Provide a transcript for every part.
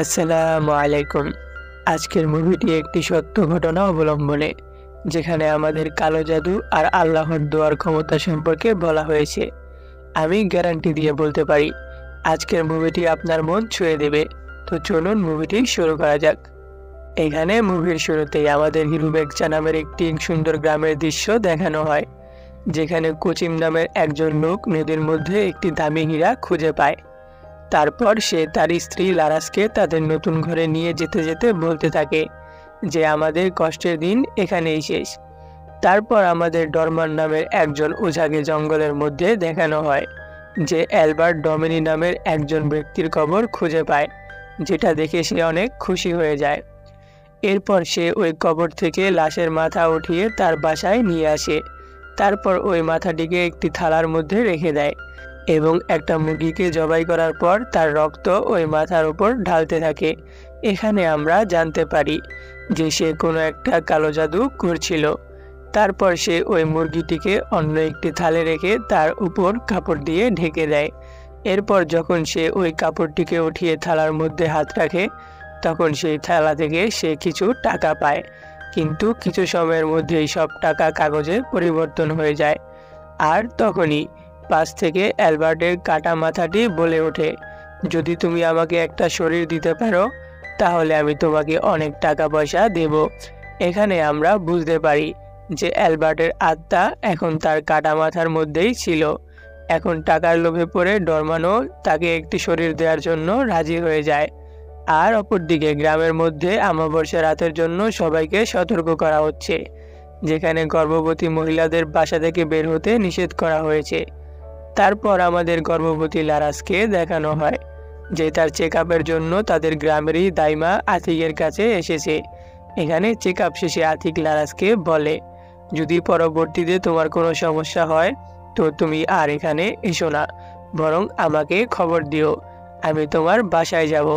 আসসালামু আলাইকুম। আজকের মুভিটি একটি সত্য ঘটনা অবলম্বনে, যেখানে আমাদের কালো জাদু আর আল্লাহর দোয়ার ক্ষমতা সম্পর্কে বলা হয়েছে। আমি গ্যারান্টি দিয়ে বলতে পারি, আজকের মুভিটি আপনার মন ছুঁয়ে দেবে। তো চলুন মুভিটি শুরু করা যাক। এখানে মুভির শুরুতেই আমাদের হিরু বেগচা নামের একটি সুন্দর গ্রামের দৃশ্য দেখানো হয়, যেখানে কোচিম নামের একজন লোক নদীর মধ্যে একটি দামি হীরা খুঁজে পায়। তারপর সে তার স্ত্রী লারাসকে তাদের নতুন ঘরে নিয়ে যেতে যেতে বলতে থাকে যে আমাদের কষ্টের দিন এখানেই শেষ। তারপর আমাদের ডরমান নামের একজন ওঝাকে জঙ্গলের মধ্যে দেখানো হয় যে অ্যালবার্ট ডমিনি নামের একজন ব্যক্তির কবর খুঁজে পায়, যেটা দেখে সে অনেক খুশি হয়ে যায়। এরপর সে ওই কবর থেকে লাশের মাথা উঠিয়ে তার বাসায় নিয়ে আসে। তারপর ওই মাথাটিকে একটি থালার মধ্যে রেখে দেয়। এবং একটা মুরগিকে জবাই করার পর তার রক্ত ওই মাথার উপর ঢালতে থাকে। এখানে আমরা জানতে পারি যে সে কোনো একটা কালো জাদু করছিল। তারপর সে ওই মুরগিটিকে অন্য একটি থালে রেখে তার উপর কাপড় দিয়ে ঢেকে দেয়। এরপর যখন সে ওই কাপড়টিকে উঠিয়ে থালার মধ্যে হাত রাখে, তখন সেই থালা থেকে সে কিছু টাকা পায়। কিন্তু কিছু সময়ের মধ্যেই সব টাকা কাগজে পরিবর্তন হয়ে যায়। আর তখনই পাশ থেকে অ্যালবার্টের কাটা মাথাটি বলে ওঠে। যদি তুমি আমাকে একটা শরীর দিতে পারো, তাহলে আমি তোমাকে অনেক টাকা পয়সা দেব। এখানে আমরা বুঝতে পারি যে অ্যালবার্টের আত্মা এখন তার কাটা মাথার মধ্যেই ছিল। এখন টাকার লোভে পড়ে ডরমানো তাকে একটি শরীর দেওয়ার জন্য রাজি হয়ে যায়। আর অপরদিকে গ্রামের মধ্যে আমাবর্ষা রাতের জন্য সবাইকে সতর্ক করা হচ্ছে, যেখানে গর্ভবতী মহিলাদের বাসা থেকে বের হতে নিষেধ করা হয়েছে। তারপর আমাদের গর্ভবতী লারাসকে দেখানো হয়, যে তার চেক জন্য তাদের গ্রামেরই দাইমা আতিকের কাছে এসেছে। এখানে চেক আপ শেষে আতিক লারাসকে বলে, যদি পরবর্তীতে তোমার কোনো সমস্যা হয়, তো তুমি আর এখানে এসো না, বরং আমাকে খবর দিও, আমি তোমার বাসায় যাব।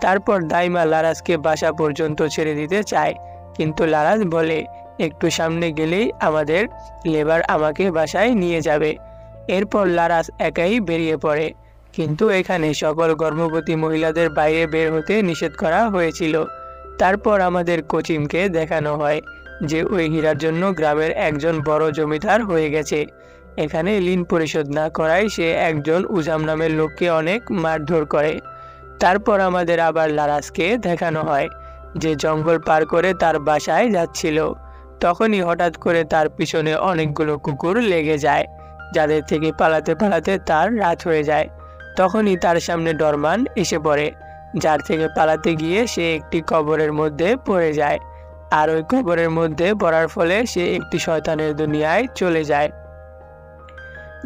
তারপর দাইমা লারাসকে বাসা পর্যন্ত ছেড়ে দিতে চায়, কিন্তু লারাস বলে, একটু সামনে গেলেই আমাদের লেবার আমাকে বাসায় নিয়ে যাবে। এরপর লারাস একাই বেরিয়ে পড়ে। কিন্তু এখানে সকল গর্ভবতী মহিলাদের বাইরে বের হতে নিষেধ করা হয়েছিল। তারপর আমাদের কোচিমকে দেখানো হয়, যে ওই হীরার জন্য গ্রামের একজন বড় জমিদার হয়ে গেছে। এখানে ঋণ পরিশোধ না করায় সে একজন উজাম নামের লোককে অনেক মারধর করে। তারপর আমাদের আবার লারাসকে দেখানো হয়, যে জঙ্গল পার করে তার বাসায় যাচ্ছিল। তখনই হঠাৎ করে তার পিছনে অনেকগুলো কুকুর লেগে যায়। যাদের থেকে পালাতে পালাতে তার রাত হয়ে যায়। তখনই তার সামনে ডরমান এসে পড়ে, যার থেকে পালাতে গিয়ে সে একটি কবরের মধ্যে পড়ে যায়। আর ওই কবরের মধ্যে পড়ার ফলে সে একটি শয়তানের দুনিয়ায় চলে যায়,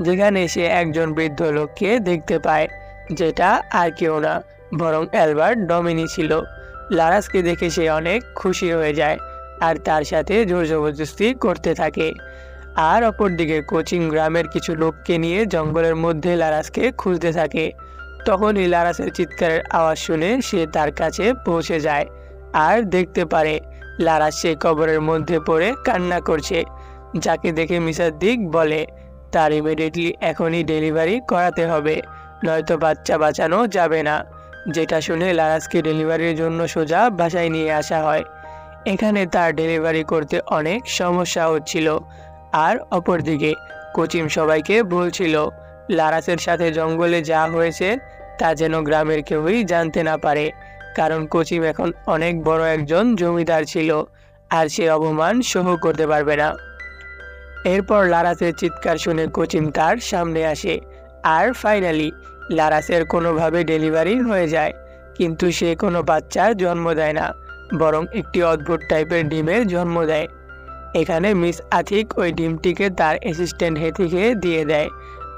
যেখানে সে একজন বৃদ্ধ লোককে দেখতে পায়, যেটা আর কেউ না, বরং অ্যালবার্ট ডমিনি ছিল। লারাসকে দেখে সে অনেক খুশি হয়ে যায়, আর তার সাথে জোর জবরদস্তি করতে থাকে। আর অপরদিকে কোচিং গ্রামের কিছু লোককে নিয়ে জঙ্গলের মধ্যে লারাসকে খুঁজতে থাকে। তখনই লারাসের চিৎকারের আওয়াজ শুনে সে তার কাছে পৌঁছে যায় আর দেখতে পারে লারাস সে কবরের মধ্যে পড়ে কান্না করছে। যাকে দেখে মিসার দিক বলে, তার ইমিডিয়েটলি এখনই ডেলিভারি করাতে হবে, নয়তো বাচ্চা বাঁচানো যাবে না। যেটা শুনে লারাসকে ডেলিভারির জন্য সোজা বাসায় নিয়ে আসা হয়। এখানে তার ডেলিভারি করতে অনেক সমস্যা হচ্ছিল। আর অপরদিকে কোচিম সবাইকে বলছিল, লারাসের সাথে জঙ্গলে যা হয়েছে তা যেন গ্রামের কেউই জানতে না পারে। কারণ কোচিম এখন অনেক বড় একজন জমিদার ছিল আর সে অপমান সহ করতে পারবে না। এরপর লারাসের চিৎকার শুনে কোচিম তার সামনে আসে আর ফাইনালি লারাসের কোনোভাবে ডেলিভারি হয়ে যায়। কিন্তু সে কোনো বাচ্চার জন্ম দেয় না, বরং একটি অদ্ভুত টাইপের ডিমের জন্ম দেয়। এখানে মিস আথিক ওই ডিমটিকে তার অ্যাসিস্ট্যান্ট হেথিকে দিয়ে দেয়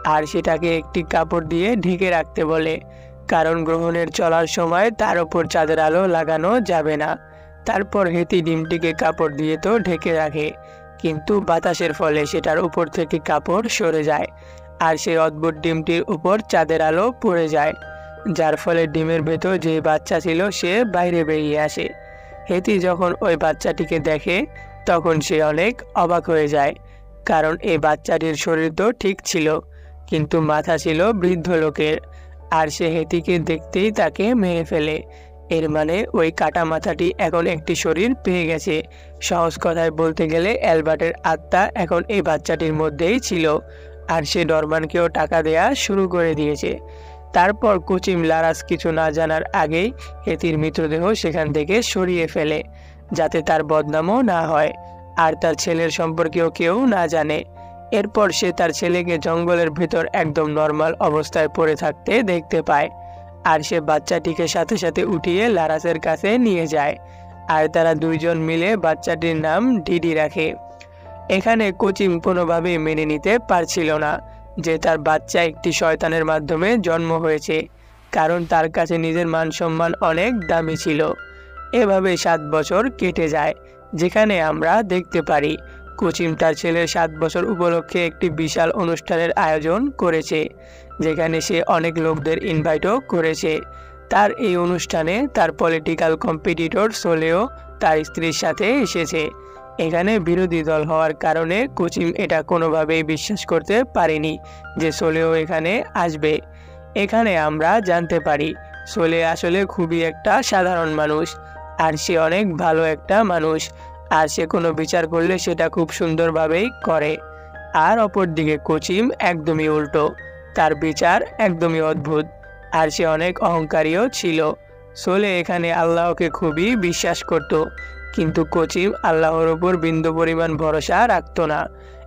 আর সেটাকে একটি কাপড় দিয়ে ঢেকে রাখতে বলে। কারণ গ্রহণের চলার সময় তার ওপর চাঁদের আলো লাগানো যাবে না। তারপর হেতি ডিমটিকে কাপড় দিয়ে তো ঢেকে রাখে। কিন্তু বাতাসের ফলে সেটার উপর থেকে কাপড় সরে যায় আর সেই অদ্ভুত ডিমটির উপর চাঁদের আলো পড়ে যায়। যার ফলে ডিমের ভেতর যে বাচ্চা ছিল সে বাইরে বেরিয়ে আসে। হেতি যখন ওই বাচ্চাটিকে দেখে তখন সে অনেক অবাক হয়ে যায়, কারণ এই বাচ্চাটির শরীর তো ঠিক ছিল, কিন্তু মাথা ছিল বৃদ্ধ লোকের, আর সে হেতিকে দেখতেই তাকে মেরে ফেলে। এর মানে ওই কাটা মাথাটি এখন একটি শরীর পেয়ে গেছে। সহজ কথায় বলতে গেলে অ্যালবার্টের আত্মা এখন এই বাচ্চাটির মধ্যেই ছিল, আর সে ডরমানকেও টাকা দেয়া শুরু করে দিয়েছে। তারপর কোচিম লারাস কিছু না জানার আগেই হেতির মৃতদেহ সেখান থেকে সরিয়ে ফেলে। যাতে তার বদনামও না হয়, আর তার ছেলের সম্পর্কেও কেউ না জানে। এরপর সে তার ছেলেকে জঙ্গলের ভেতর একদম নর্মাল অবস্থায় পড়ে থাকতে দেখতে পায়, আর সে বাচ্চাটিকে সাথে সাথে উঠিয়ে লারাসের কাছে নিয়ে যায়, আর তারা দুইজন মিলে বাচ্চাটির নাম ডিডি রাখে। এখানে কোচিং কোনোভাবেই মেনে নিতে পারছিল না যে তার বাচ্চা একটি শয়তানের মাধ্যমে জন্ম হয়েছে, কারণ তার কাছে নিজের মান সম্মান অনেক দামি ছিল। এভাবে সাত বছর কেটে যায়, যেখানে আমরা দেখতে পারি কোচিম তার ছেলের সাত বছর উপলক্ষে একটি বিশাল অনুষ্ঠানের আয়োজন করেছে, যেখানে সে অনেক লোকদের ইনভাইটও করেছে। তার এই অনুষ্ঠানে তার পলিটিক্যাল কম্পিটিটর সোলেও তার স্ত্রীর সাথে এসেছে। এখানে বিরোধী দল হওয়ার কারণে কোচিম এটা কোনোভাবেই বিশ্বাস করতে পারেনি যে সোলেও এখানে আসবে। এখানে আমরা জানতে পারি, সোলে আসলে খুবই একটা সাধারণ মানুষ। আর সে অনেক ভালো একটা মানুষ। আর সে কোনো বিচার করলে সেটা খুব সুন্দরভাবেই করে। আর অপরদিকে কোচিম একদমই উল্টো। তার বিচার একদমই অদ্ভুত। আর সে অনেক অহংকারীও ছিল। সোলে এখানে আল্লাহকে খুবই বিশ্বাস করত। কিন্তু কোচিম আল্লাহর ওপর বিন্দু পরিমাণ ভরসা রাখত না।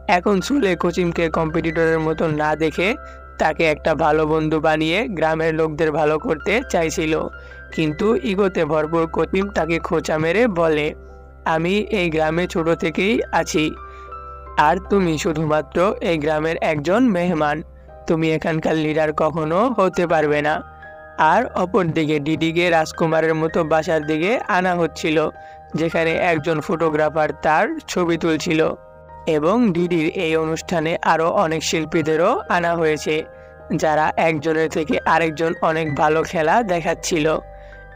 এখন সোলে কোচিমকে কম্পিটিটরের মতো না দেখে তাকে একটা ভালো বন্ধু বানিয়ে গ্রামের লোকদের ভালো করতে চাইছিল। কিন্তু ইগোতে ভরপুর কতিম তাকে খোঁচা মেরে বলে, আমি এই গ্রামে ছোট থেকেই আছি। আর তুমি শুধুমাত্র এই গ্রামের একজন মেহমান। তুমি এখানকার লিডার কখনো হতে পারবে না। আর অপরদিকে ডিডিকে রাজকুমারের মতো বাসার দিকে আনা হচ্ছিল, যেখানে একজন ফটোগ্রাফার তার ছবি তুলছিল। এবং ডিডির এই অনুষ্ঠানে আরও অনেক শিল্পীদেরও আনা হয়েছে, যারা একজনের থেকে আরেকজন অনেক ভালো খেলা দেখাচ্ছিল।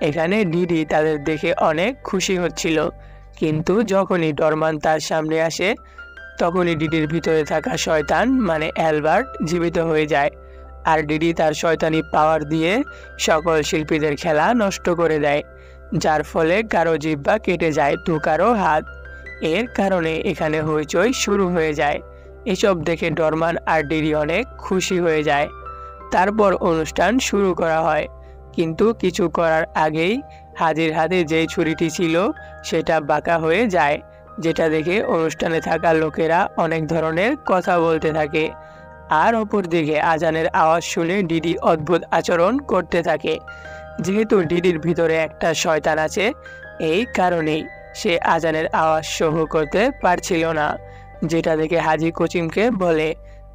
এখানে ডিডি তাদের দেখে অনেক খুশি হচ্ছিল। কিন্তু যখনই ডরমান তার সামনে আসে, তখনই ডিডির ভিতরে থাকা শয়তান মানে অ্যালবার্ট, জীবিত হয়ে যায়। আর ডিডি তার শয়তানি পাওয়ার দিয়ে সকল শিল্পীদের খেলা নষ্ট করে দেয়, যার ফলে কারও জিব্বা কেটে যায় তো কারও হাত। এর কারণে এখানে হইচই শুরু হয়ে যায়। এসব দেখে ডরমান আর ডিডি অনেক খুশি হয়ে যায়। তারপর অনুষ্ঠান শুরু করা হয়। কিন্তু কিছু করার আগেই হাজির হাতে যেই ছুরিটি ছিল, সেটা বাঁকা হয়ে যায়, যেটা দেখে অনুষ্ঠানে থাকা লোকেরা অনেক ধরনের কথা বলতে থাকে। আর অপরদিকে আজানের আওয়াজ শুনে ডিডি অদ্ভুত আচরণ করতে থাকে। যেহেতু ডিডির ভিতরে একটা শয়তান আছে, এই কারণেই সে আজানের আওয়াজ সহ করতে পারছিল না, যেটা দেখে হাজি কোচিমকে বলে,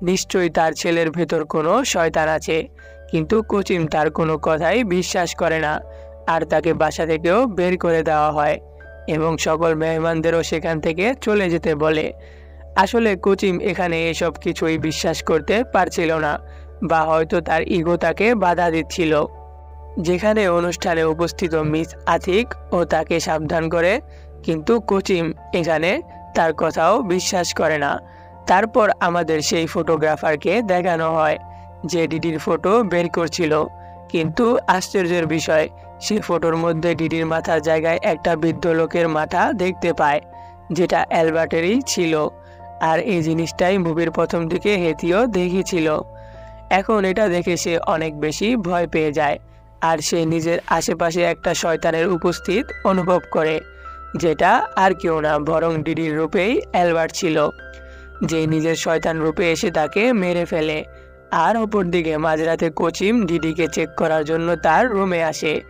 নিশ্চয়ই তার ছেলের ভেতর কোনো শয়তান আছে। কিন্তু কোচিম তার কোনো কথাই বিশ্বাস করে না। আর তাকে বাসা থেকেও বের করে দেওয়া হয় এবং সকল মেহমানদেরও সেখান থেকে চলে যেতে বলে। আসলে কোচিম এখানে এসব কিছুই বিশ্বাস করতে পারছিল না বা হয়তো তার ইগো তাকে বাধা দিচ্ছিল। যেখানে অনুষ্ঠানে উপস্থিত মিস আথিক ও তাকে সাবধান করে, কিন্তু কোচিম এখানে তার কথাও বিশ্বাস করে না। তারপর আমাদের সেই ফটোগ্রাফারকে দেখানো হয় যে ডিডির ফটো বের করছিল। কিন্তু আশ্চর্যের বিষয়, সে ফটোর মধ্যে ডিডির মাথার জায়গায় একটা বৃদ্ধ লোকের মাথা দেখতে পায়, যেটা অ্যালবার্টেরই ছিল। আর এই জিনিসটাই মুভির প্রথম দিকে হেতিও দেখেছিল এখন এটা দেখে সে অনেক বেশি ভয় পেয়ে যায়, আর সে নিজের আশেপাশে একটা শয়তানের উপস্থিত অনুভব করে, যেটা আর কেউ না, বরং ডিডির রূপেই অ্যালবার্ট ছিল, যে নিজের শয়তান রূপে এসে তাকে মেরে ফেলে। আর অপরদিকে মাঝরাতে কোচিম ডিডিকে চেক করার জন্য তার রুমে আসে।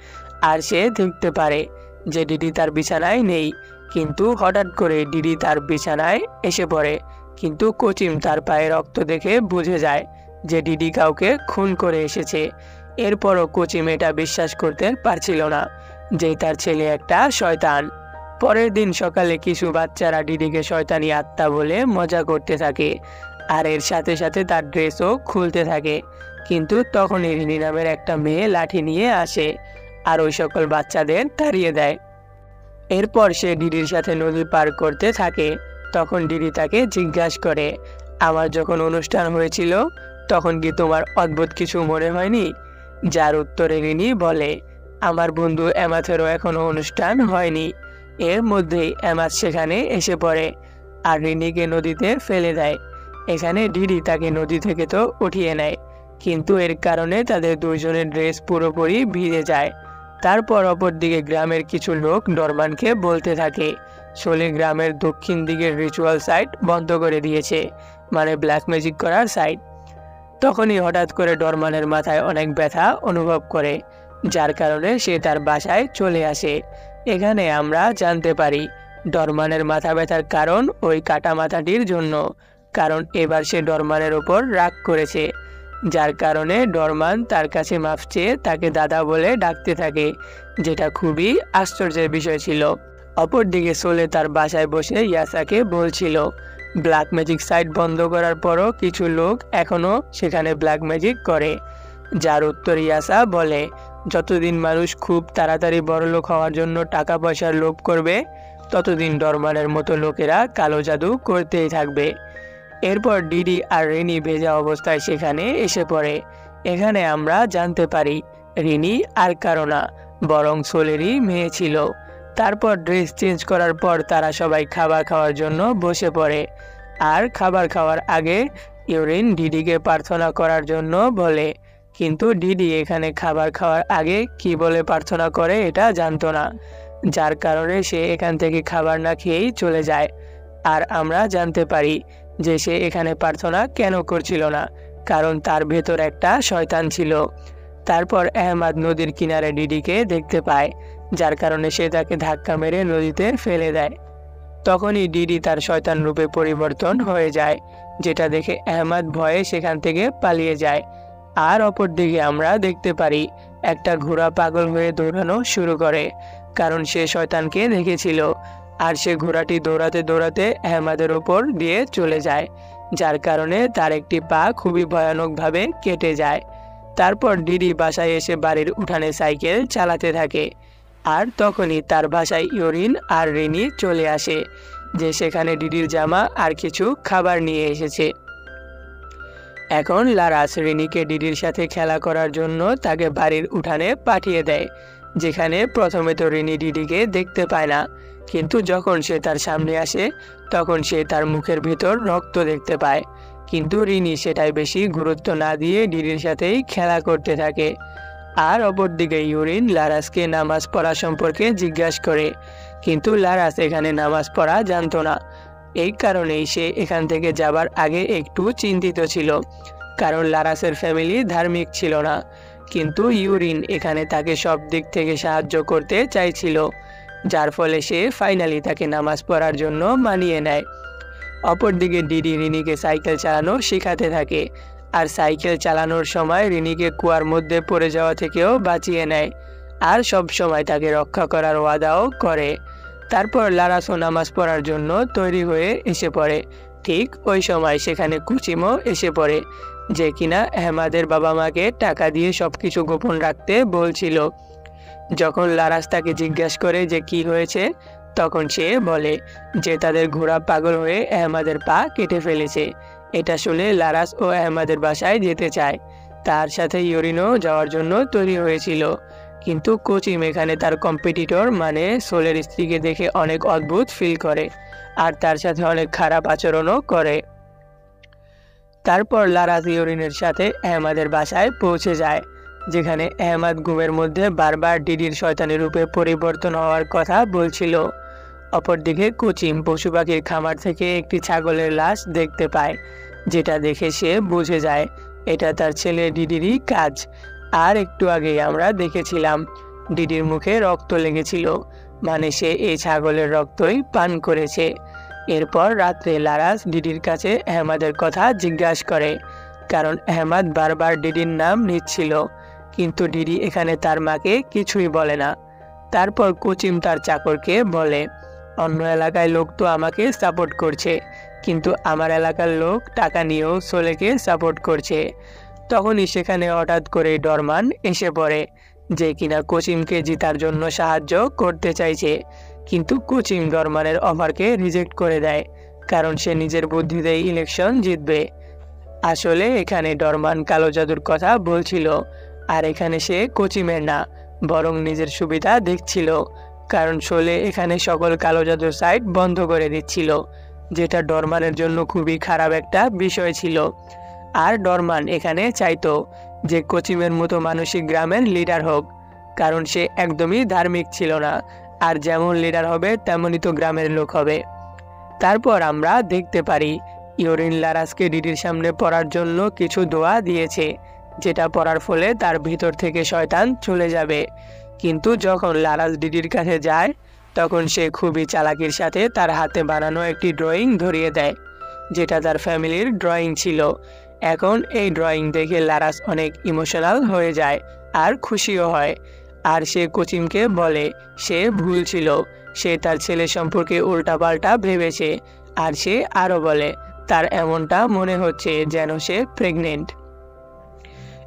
আর সে দেখতে পারে যে ডিডি তার বিছানায় নেই। কিন্তু হঠাৎ করে ডিডি তার বিছানায় এসে পড়ে। কিন্তু কোচিম তার পায়ে রক্ত দেখে বুঝে যায় যে ডিডি কাউকে খুন করে এসেছে। এরপরও কোচিম এটা বিশ্বাস করতে পারছিল না যে তার ছেলে একটা শয়তান। পরের দিন সকালে কিছু বাচ্চারা ডিডিকে শয়তানি আত্মা বলে মজা করতে থাকে। আর এর সাথে সাথে তার ড্রেসও খুলতে থাকে। কিন্তু তখন রিনি নামের একটা মেয়ে লাঠি নিয়ে আসে আর ওই সকল বাচ্চাদের তাড়িয়ে দেয়। এরপর সে ডিডির সাথে নদী পার করতে থাকে। তখন ডিডি তাকে জিজ্ঞাসা করে, আমার যখন অনুষ্ঠান হয়েছিল, তখন কি তোমার অদ্ভুত কিছু মনে হয়নি? যার উত্তরে রিনি বলে, আমার বন্ধু এমাথেরও এখনও অনুষ্ঠান হয়নি। এর মধ্যেই এমাথ সেখানে এসে পড়ে আর রিনিকে নদীতে ফেলে দেয়। এখানে ডিডি তাকে নদী থেকে তো উঠিয়ে নেয়। কিন্তু এর কারণে তাদের দুইজনের ড্রেস পুরোপুরি ভিজে যায়। তারপর অপর দিকে গ্রামের কিছু লোক ডরমানকে বলতে থাকে, শোলে গ্রামের দক্ষিণ দিকের রিচুয়াল সাইট বন্ধ করে দিয়েছে মানে ব্ল্যাক ম্যাজিক করার সাইট তখনই হঠাৎ করে ডরমানের মাথায় অনেক ব্যথা অনুভব করে, যার কারণে সে তার বাসায় চলে আসে। এখানে আমরা জানতে পারি ডরমানের মাথা ব্যথার কারণ ওই কাটা মাথাটির জন্য। কারণ এবার সে ডরমানের ওপর রাগ করেছে, যার কারণে ডরমান তার কাছে মাফ চেয়ে তাকে দাদা বলে ডাকতে থাকে, যেটা খুবই আশ্চর্যের বিষয় ছিল। অপরদিকে সোলে তার বাসায় বসে ইয়াসাকে বলছিল ব্ল্যাক ম্যাজিক সাইট বন্ধ করার পরও কিছু লোক এখনও সেখানে ব্ল্যাক ম্যাজিক করে। যার উত্তর ইয়াসা বলে, যতদিন মানুষ খুব তাড়াতাড়ি বড়লোক হওয়ার জন্য টাকা পয়সার লোভ করবে, ততদিন ডরমানের মতো লোকেরা কালো জাদু করতেই থাকবে। এরপর ডিডি আর রিনি ভেজা অবস্থায় সেখানে এসে পড়ে। এখানে আমরা জানতে পারি, রিনি আর কারও না বরং সোলেরই মেয়ে ছিল। তারপর ড্রেস চেঞ্জ করার পর তারা সবাই খাবার খাওয়ার জন্য বসে পড়ে। আর খাবার খাওয়ার আগে ইউরিন ডিডিকে প্রার্থনা করার জন্য বলে, কিন্তু ডিডি এখানে খাবার খাওয়ার আগে কি বলে প্রার্থনা করে এটা জানতো না। যার কারণে সে এখান থেকে খাবার না খেয়েই চলে যায়। আর আমরা জানতে পারি যে সে এখানে প্রার্থনা কেন করছিল না, কারণ তার ভেতর একটা শয়তান ছিল। তারপর আহমাদ নদীর কিনারে ডিডিকে দেখতে পায়, যার কারণে সে তাকে ধাক্কা মেরে নদীতে ফেলে দেয়। তখনই ডিডি তার শয়তান রূপে পরিবর্তন হয়ে যায়, যেটা দেখে আহমাদ ভয়ে সেখান থেকে পালিয়ে যায়। আর অপরদিকে আমরা দেখতে পারি, একটা ঘোড়া পাগল হয়ে দৌড়ানো শুরু করে, কারণ সে শয়তানকে দেখেছিল। আর সে ঘোড়াটি দৌড়াতে দৌড়াতে আহমাদের ওপর দিয়ে চলে যায়, যার কারণে তার একটি পা খুবই ভয়ানকভাবে কেটে যায়। তারপর ডিডি বাসায় এসে বাড়ির উঠানে সাইকেল চালাতে থাকে। আর তখনই তার বাসায় ইউরিন আর রিনি চলে আসে, যে সেখানে ডিডির জামা আর কিছু খাবার নিয়ে এসেছে। এখন লারাস রিনিকে ডিডির সাথে খেলা করার জন্য তাকে বাড়ির উঠানে পাঠিয়ে দেয়, যেখানে প্রথমে তো রিনি ডিডিকে দেখতে পায় না। কিন্তু যখন সে তার সামনে আসে, তখন সে তার মুখের ভেতর রক্ত দেখতে পায়। কিন্তু রিনি সেটাই বেশি গুরুত্ব না দিয়ে ডিডির সাথেই খেলা করতে থাকে। আর অপরদিকে ইউরিন লারাসকে নামাজ পড়া সম্পর্কে জিজ্ঞাসা করে। কিন্তু লারাস এখানে নামাজ পড়া জানতো না। এই কারণেই সে এখান থেকে যাবার আগে একটু চিন্তিত ছিল। কারণ লারাসের ফ্যামিলি ধার্মিক ছিল না। কিন্তু ইউরিন এখানে তাকে সব দিক থেকে সাহায্য করতে চাইছিল। যার ফলে সে ফাইনালি তাকে নামাজ পড়ার জন্য মানিয়ে নেয়। অপরদিকে ডিডি রিনিকে সাইকেল চালানো শেখাতে থাকে আর সাইকেল চালানোর সময় রিনিকে কুয়ার মধ্যে পড়ে যাওয়া থেকেও বাঁচিয়ে নেয় আর সব সময় তাকে রক্ষা করার ওয়াদাও করে। তারপর লারাসও নামাজ পড়ার জন্য তৈরি হয়ে এসে পড়ে। ঠিক ওই সময় সেখানে কুচিমও এসে পড়ে, যে কিনা আহমাদের বাবা মাকে টাকা দিয়ে সব কিছু গোপন রাখতে বলছিল। যখন লারাস তাকে জিজ্ঞাসা করে যে কি হয়েছে, তখন সে বলে যে তাদের ঘোড়া পাগল হয়ে আহমাদের পা কেটে ফেলেছে। এটা শুনে লারাস ও আহমাদের বাসায় যেতে চায়। তার সাথে ইউরিনও যাওয়ার জন্য তৈরি হয়েছিল। কিন্তু কোচিম এখানে তার কম্পিটিটর মানে সোলের স্ত্রীকে দেখে অনেক অদ্ভুত ফিল করে আর তার সাথে অনেক খারাপ আচরণও করে। তারপর লারাস ইউরিনের সাথে আহমাদের বাসায় পৌঁছে যায়। যেখানে আহমাদ ঘুমের মধ্যে বারবার ডিডির শয়তানি রূপে পরিবর্তন হওয়ার কথা বলছিল। অপরদিকে কুচিম পশু পাখির খামার থেকে একটি ছাগলের লাশ দেখতে পায়, যেটা দেখে সে বুঝে যায়, এটা তার ছেলে ডিডিরই কাজ। আর একটু আগেই আমরা দেখেছিলাম ডিডির মুখে রক্ত লেগেছিল মানে সে এই ছাগলের রক্তই পান করেছে। এরপর রাত্রে লারাস ডিডির কাছে আহমাদের কথা জিজ্ঞাসা করে, কারণ আহমাদ বারবার ডিডির নাম নিচ্ছিল। কিন্তু ডিডি এখানে তার মাকে কিছুই বলে না। তারপর কুচিম তার চাকরকে বলে, অন্য এলাকায় লোক তো আমাকে সাপোর্ট করছে, কিন্তু আমার এলাকার লোক টাকা নিয়েও সোলেকে সাপোর্ট করছে। তখনই সেখানে হঠাৎ করে ডরমান এসে পড়ে, যে কিনা কোচিমকে জিতার জন্য সাহায্য করতে চাইছে। কিন্তু কোচিম ডরমানের অফারকে রিজেক্ট করে দেয়, কারণ সে নিজের বুদ্ধিতেই ইলেকশন জিতবে। আসলে এখানে ডরমান কালো জাদুর কথা বলছিল আর এখানে সে কোচিমের না বরং নিজের সুবিধা দেখছিল, কারণ শোলে এখানে সকল কালো জাদুর সাইট বন্ধ করে দিচ্ছিল, যেটা ডরমানের জন্য খুবই খারাপ একটা বিষয় ছিল। আর ডরমান এখানে চাইতো যে কোচিমের মতো মানসিক গ্রামের লিডার হোক, কারণ সে একদমই ধার্মিক ছিল না, আর যেমন লিডার হবে তেমনই তো গ্রামের লোক হবে। তারপর আমরা দেখতে পারি ইউরিন লারাসকে ডিডির সামনে পড়ার জন্য কিছু দোয়া দিয়েছে। যেটা পড়ার ফলে তার ভিতর থেকে শয়তান চলে যাবে। কিন্তু যখন লারাস ডিডির কাছে যায়, তখন সে খুবই চালাকির সাথে তার হাতে বানানো একটি ড্রয়িং ধরিয়ে দেয়, যেটা তার ফ্যামিলির ড্রয়িং ছিল। এখন এই ড্রয়িং দেখে লারাস অনেক ইমোশনাল হয়ে যায় আর খুশিও হয়। আর সে কোচিমকে বলে, সে ভুল ছিল। সে তার ছেলে সম্পর্কে উল্টাপাল্টা ভেবেছে। আর সে আরও বলে, তার এমনটা মনে হচ্ছে যেন সে প্রেগনেন্ট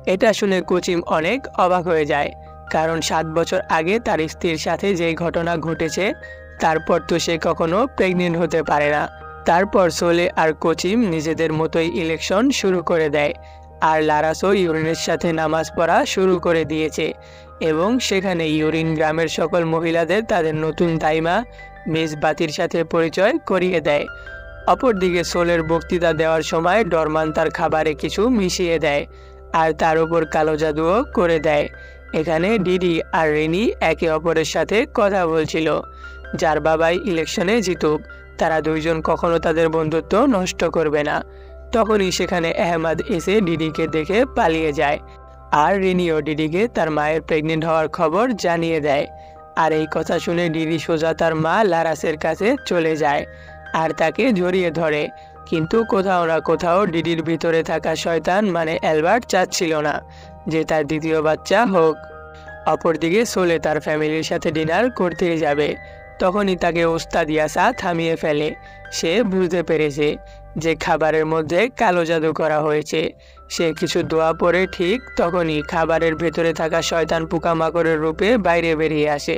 এটা শুনে কোচিম অনেক অবাক হয়ে যায়। কারণ সাত বছর আগে তার স্ত্রীর সাথে যে ঘটনা ঘটেছে, তারপর তো সে কখনো প্রেগনেন্ট হতে পারে না। তারপর সোলে আর কোচিম নিজেদের মতোই ইলেকশন শুরু করে দেয় আর লারাসও ইউরিনের সাথে নামাজ পড়া শুরু করে দিয়েছে এবং সেখানে ইউরিন গ্রামের সকল মহিলাদের তাদের নতুন দাইমা মিস বাতির সাথে পরিচয় করিয়ে দেয়। অপরদিকে সোলের বক্তৃতা দেওয়ার সময় ডরমান তার খাবারে কিছু মিশিয়ে দেয়। আর তার উপর কালো জাদুও করে দেয়। এখানে ডিডি আর রিনি একে অপরের সাথে কথা বলছিল। যার বাবাই ইলেকশনে জিতুক, তারা দুইজন কখনো তাদের বন্ধুত্ব নষ্ট করবে না। তখনই সেখানে আহমাদ এসে ডিডিকে দেখে পালিয়ে যায়। আর রিনিও ডিডিকে তার মায়ের প্রেগনেন্ট হওয়ার খবর জানিয়ে দেয়। আর এই কথা শুনে ডিডি সোজা তার মা লারাসের কাছে চলে যায়। আর তাকে জড়িয়ে ধরে। কিন্তু কোথাও না কোথাও ডিডির ভিতরে থাকা শয়তান মানে অ্যালবার্ট, চাচ্ছিল না যে তার দ্বিতীয় বাচ্চা হোক। অপরদিকে সোলে তার ফ্যামিলির সাথে ডিনার করতে যাবে। তখনই তাকে ওস্তাদ ইয়াসা থামিয়ে ফেলে। সে বুঝতে পেরেছে যে খাবারের মধ্যে কালো জাদু করা হয়েছে। সে কিছু দোয়া পরে ঠিক তখনই খাবারের ভেতরে থাকা শয়তান পোকামাকড়ের রূপে বাইরে বেরিয়ে আসে।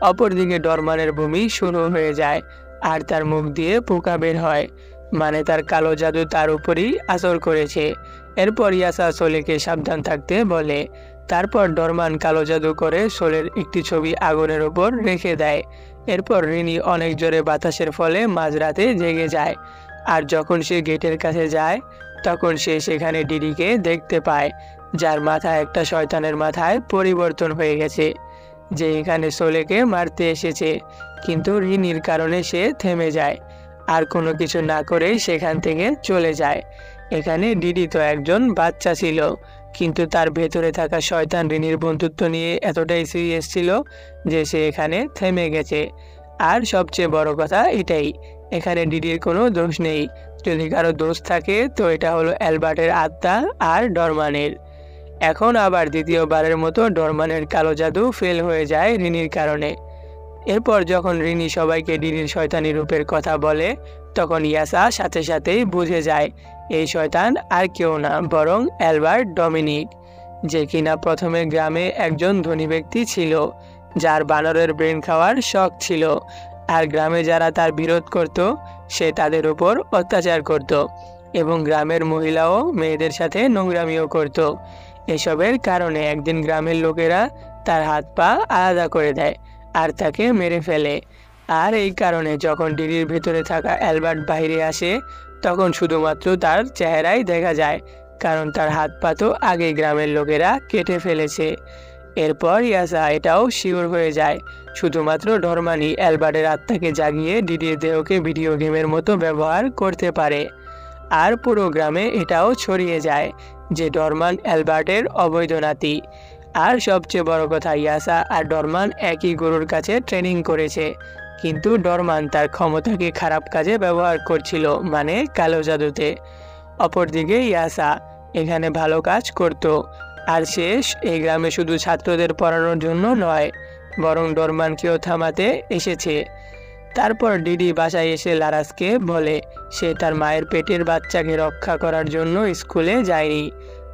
অপরদিকে ডরমানের ভূমি শুরু হয়ে যায় আর তার মুখ দিয়ে পোকা বের হয়। মানে তার কালো জাদু তার উপরই আসর করেছে। এরপর ইয়াসা সোলেকে সাবধান থাকতে বলে, তারপর ডরমান কালো জাদু করে সোলের একটি ছবি আগুনের ওপর রেখে দেয়। এরপর রিনি অনেক জোরে বাতাসের ফলে মাঝরাতে জেগে যায়। আর যখন সে গেটের কাছে যায়, তখন সে সেখানে ডিডিকে দেখতে পায়, যার মাথায় একটা শয়তানের মাথায় পরিবর্তন হয়ে গেছে, যে এখানে সোলেকে মারতে এসেছে। কিন্তু রিনির কারণে সে থেমে যায়। আর কোনো কিছু না করেই সেখান থেকে চলে যায়। এখানে ডিডি তো একজন বাচ্চা ছিল, কিন্তু তার ভেতরে থাকা শয়তান ঋণীর বন্ধুত্ব নিয়ে এতটাই সিরিয়াস ছিল যে সে এখানে থেমে গেছে। আর সবচেয়ে বড় কথা এটাই, এখানে ডিডির কোনো দোষ নেই। যদি কারও দোষ থাকে, তো এটা হলো অ্যালবার্টের আত্মা আর ডরমানের। এখন আবার দ্বিতীয়বারের মতো ডরমানের কালো জাদু ফেল হয়ে যায় ঋণীর কারণে। এরপর যখন রিনি সবাইকে ডিনির শয়তানি রূপের কথা বলে, তখন ইয়াসা সাথে সাথেই বুঝে যায়, এই শয়তান আর কেউ না, বরং অ্যালবার্ট ডমিনিক, যে কিনা প্রথমে গ্রামে একজন ধনী ব্যক্তি ছিল, যার বানরের ব্রেন খাওয়ার শখ ছিল, আর গ্রামে যারা তার বিরোধ করত, সে তাদের উপর অত্যাচার করত, এবং গ্রামের মহিলাও মেয়েদের সাথে নোংরামিও করত। এসবের কারণে একদিন গ্রামের লোকেরা তার হাত পা আলাদা করে দেয় আর তাকে মেরে ফেলে। আর এই কারণে যখন ডিডির ভেতরে থাকা অ্যালবার্ট বাইরে আসে, তখন শুধুমাত্র তার চেহারাই দেখা যায়, কারণ তার হাত পা তো আগে গ্রামের লোকেরা কেটে ফেলেছে। এরপর ইয়াসা এটাও শিওর হয়ে যায়, শুধুমাত্র ডরমানি অ্যালবার্টের আত্মাকে জাগিয়ে ডিডির দেহকে ভিডিও গেমের মতো ব্যবহার করতে পারে। আর পুরো গ্রামে এটাও ছড়িয়ে যায় যে ডরমান অ্যালবার্টের অবৈধ নাতি। আর সবচেয়ে বড় কথা, ইয়াসা আর ডরমান একই গরুর কাছে ট্রেনিং করেছে। কিন্তু ডরমান তার ক্ষমতাকে খারাপ কাজে ব্যবহার করছিল মানে কালো জাদুতে। অপরদিকে ইয়াসা এখানে ভালো কাজ করত, আর শেষ এই গ্রামে শুধু ছাত্রদের পড়ানোর জন্য নয়, বরং ডরমানকেও থামাতে এসেছে। তারপর ডিডি বাসায় এসে লারাসকে বলে, সে তার মায়ের পেটের বাচ্চাকে রক্ষা করার জন্য স্কুলে যায়নি,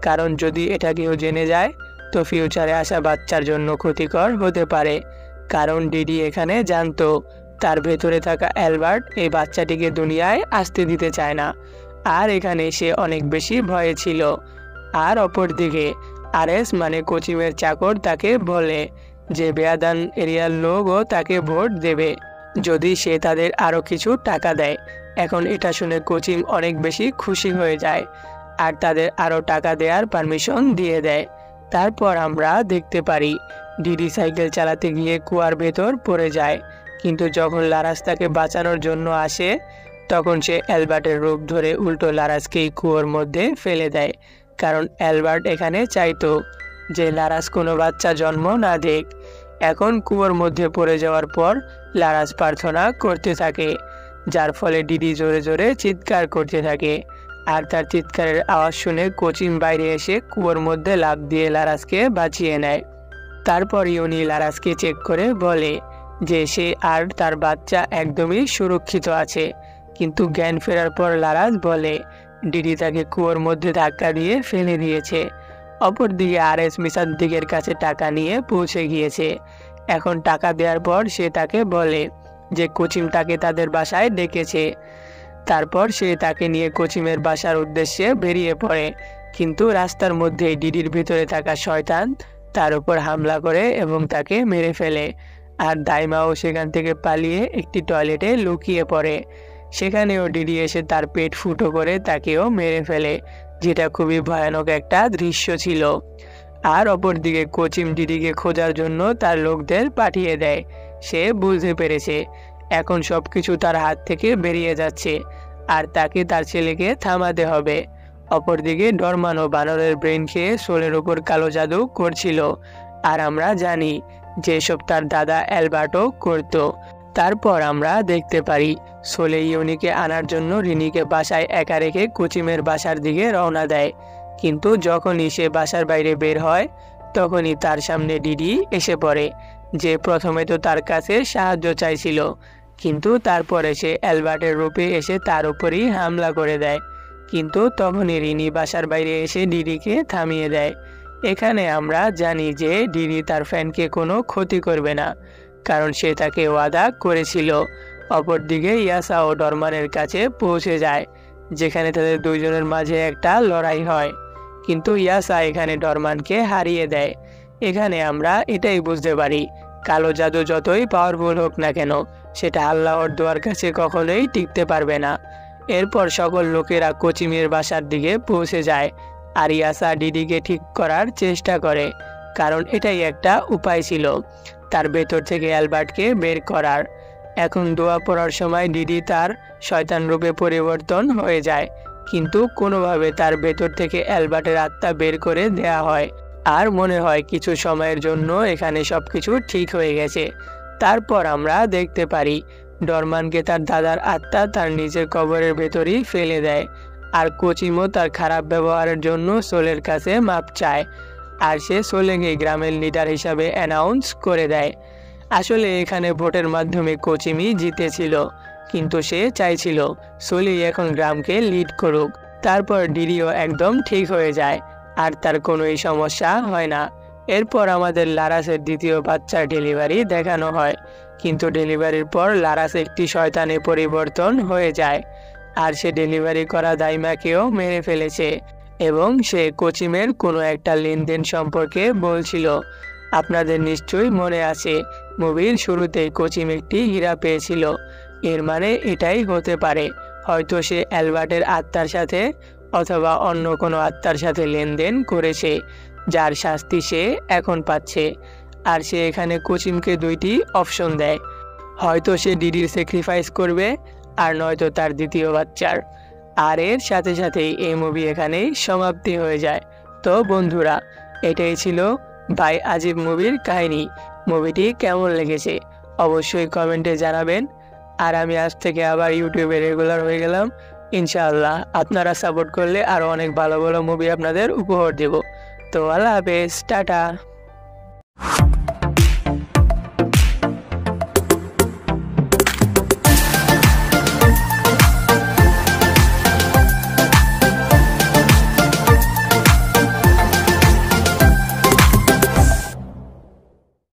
কারণ যদি এটা কেউ জেনে যায় তো ফিউচারে আসা বাচ্চার জন্য ক্ষতিকর হতে পারে। কারণ ডিডি এখানে জানতো, তার ভেতরে থাকা অ্যালবার্ট এই বাচ্চাটিকে দুনিয়ায় আসতে দিতে চায় না। আর এখানে সে অনেক বেশি ভয়ে ছিল। আর অপরদিকে, আরএস মানে কোচিমের চাকর তাকে বলে যে, বেয়াদান এরিয়ার লোকও তাকে ভোট দেবে। যদি সে তাদের আরও কিছু টাকা দেয়, এখন এটা শুনে কোচিম অনেক বেশি খুশি হয়ে যায়। আর তাদের আরও টাকা দেওয়ার পারমিশন দিয়ে দেয়। তারপর আমরা দেখতে পারি ডিডি সাইকেল চালাতে গিয়ে কুয়ার ভেতর পড়ে যায়। কিন্তু যখন লারাস তাকে বাঁচানোর জন্য আসে, তখন সে অ্যালবার্টের রূপ ধরে উল্টো লারাসকেই কুয়োর মধ্যে ফেলে দেয়। কারণ অ্যালবার্ট এখানে চাইতো যে লারাস কোনো বাচ্চা জন্ম না দেখ। এখন কুয়োর মধ্যে পড়ে যাওয়ার পর লারাস প্রার্থনা করতে থাকে, যার ফলে ডিডি জোরে জোরে চিৎকার করতে থাকে। আর তার চিৎকারের আওয়াজ শুনে কোচিং বাইরে এসে কুয়োর মধ্যে লাফ দিয়ে লারাসকে বাঁচিয়ে নেয়। তারপর ইউনি লারাসকে চেক করে বলে যে সে আর তার বাচ্চা একদমই সুরক্ষিত আছে। কিন্তু জ্ঞান ফেরার পর লারাস বলে, ডিডি তাকে কুয়োর মধ্যে ধাক্কা দিয়ে ফেলে দিয়েছে। অপরদিকে আর এস দিকের কাছে টাকা নিয়ে পৌঁছে গিয়েছে। এখন টাকা দেওয়ার পর সে তাকে বলে যে কোচিম তাকে তাদের বাসায় ডেকেছে। তারপর সে তাকে নিয়ে কোচিমের বাসার উদ্দেশ্যে বেরিয়ে পড়ে। কিন্তু রাস্তার মধ্যে ডিডির ভিতরে থাকা শয়তান তার উপর হামলা করে এবং তাকে মেরে ফেলে। আর দাইমাও সেখান থেকে পালিয়ে একটি টয়লেটে লুকিয়ে পড়ে। সেখানেও ডিডি এসে তার পেট ফুটো করে তাকেও মেরে ফেলে, যেটা খুবই ভয়ানক একটা দৃশ্য ছিল। আর অপরদিকে কোচিম ডিডিকে খোঁজার জন্য তার লোকদের পাঠিয়ে দেয়। সে বুঝতে পেরেছে এখন সব কিছু তার হাত থেকে বেরিয়ে যাচ্ছে আর তাকে তার ছেলেকে থামাতে হবে। অপরদিকে ডরমান ও বানরের ব্রেন খেয়ে সোলের উপর কালো জাদু করছিল। আর আমরা জানি যেসব তার দাদা অ্যালবার্টো করত। তারপর আমরা দেখতে পারি সোলে ইউনিকে আনার জন্য রিনিকে বাসায় একা রেখে কোচিমের বাসার দিকে রওনা দেয়। কিন্তু যখনই সে বাসার বাইরে বের হয়, তখনই তার সামনে ডিডি এসে পড়ে। যে প্রথমে তো তার কাছে সাহায্য চাইছিল, কিন্তু তারপরে সে অ্যালবার্টের রূপে এসে তার উপরই হামলা করে দেয়। কিন্তু তখনই রিনি বাসার বাইরে এসে ডিডিকে থামিয়ে দেয়। এখানে আমরা জানি যে ডিডি তার ফ্যানকে কোনো ক্ষতি করবে না, কারণ সে তাকে ওয়াদা করেছিল। অপরদিকে ইয়াসা ও ডরমানের কাছে পৌঁছে যায়, যেখানে তাদের দুইজনের মাঝে একটা লড়াই হয়। কিন্তু ইয়াসা এখানে ডরমানকে হারিয়ে দেয়। এখানে আমরা এটাই বুঝতে পারি কালো জাদু যতই পাওয়ারফুল হোক না কেন, সেটা আল্লাহর দোয়ার কাছে কখনোই টিকতে পারবে না। এরপর সকল লোকেরা কোচিমের বাসার দিকে পৌঁছে যায় আর ইয়াসা ডিডিকে ঠিক করার চেষ্টা করে, কারণ এটাই একটা উপায় ছিল তার ভেতর থেকে অ্যালবার্টকে বের করার। এখন দোয়া পড়ার সময় ডিডি তার শয়তান রূপে পরিবর্তন হয়ে যায়, কিন্তু কোনোভাবে তার ভেতর থেকে অ্যালবার্টের আত্মা বের করে দেয়া হয়। আর মনে হয় কিছু সময়ের জন্য এখানে সব কিছু ঠিক হয়ে গেছে। তারপর আমরা দেখতে পারি, ডরমানকে তার দাদার আত্মা তার নিজের কবরের ভেতরই ফেলে দেয় আর কোচিমো তার খারাপ ব্যবহারের জন্য সোলের কাছে মাপ চায় আর সে সোলেকে গ্রামের লিডার হিসাবে অ্যানাউন্স করে দেয়। আসলে এখানে ভোটের মাধ্যমে কোচিমি জিতেছিল, কিন্তু সে চাইছিল সোলি এখন গ্রামকে লিড করুক। তারপর ডিডিও একদম ঠিক হয়ে যায়। আর তার কোনোই সমস্যা হয় না। এরপর আমাদের লারাসের দ্বিতীয় বাচ্চার ডেলিভারি দেখানো হয়। কিন্তু ডেলিভারির পর লারাস একটি শয়তানে পরিবর্তন হয়ে যায়। আর সে ডেলিভারি করা দাইমাকেও মেরে ফেলেছে। এবং সে কোচিমের কোনো একটা লেনদেন সম্পর্কে বলছিল। আপনাদের নিশ্চয়ই মনে আছে, মুভির শুরুতেই কোচিম একটি হীরা পেয়েছিল। এর মানে এটাই হতে পারে। হয়তো সে অ্যালবার্টের আত্মার সাথে অথবা অন্য কোনো আত্মার সাথে লেনদেন করেছে, যার শাস্তি সে এখন পাচ্ছে। আর সে এখানে কোচিমকে দুইটি অপশন দেয়। হয়তো সে ডিডির স্যাক্রিফাইস করবে, আর নয়তো তার দ্বিতীয় বাচ্চার। আর এর সাথে সাথেই এই মুভি এখানেই সমাপ্তি হয়ে যায়। তো বন্ধুরা, এটাই ছিল ভাই আজিব মুভির কাহিনী। মুভিটি কেমন লেগেছে? অবশ্যই কমেন্টে জানাবেন। আর আমি আজ থেকে আবার ইউটিউবে রেগুলার হয়ে গেলাম। ইনশাআল্লাহ আপনারা সাপোর্ট করলে আরও অনেক ভালো ভালো মুভি আপনাদের উপহার দেব। তো আল্লাহ হাফেজ, টাটা।